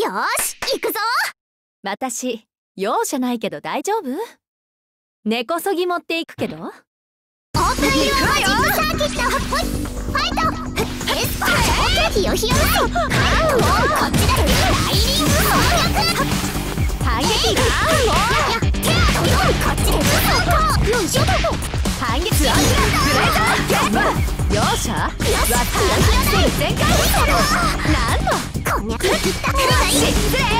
よし行くぞ。私容赦ないけど大丈夫？根こそぎ持っていくけど？オープンユマジックサーキットファイト。エスパー。こっちだってライリング。攻略反撃こっちで Shit, flare!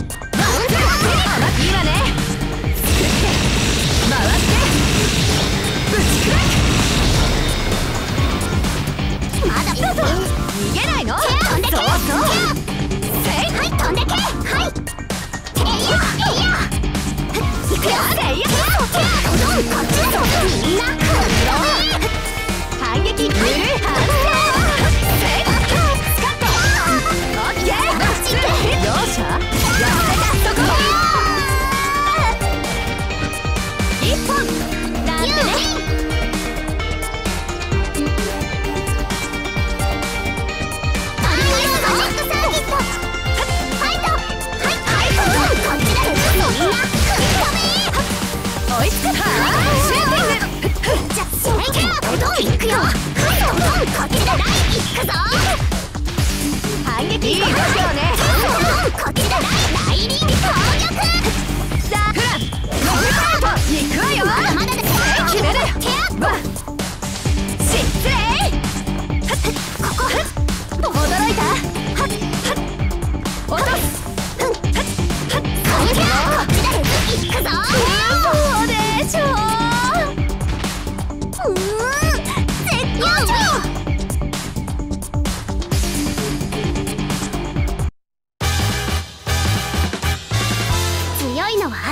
Let's go!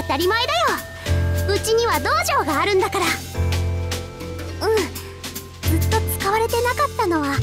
当たり前だよ。うちには道場があるんだから。うん。ずっと使われてなかったのは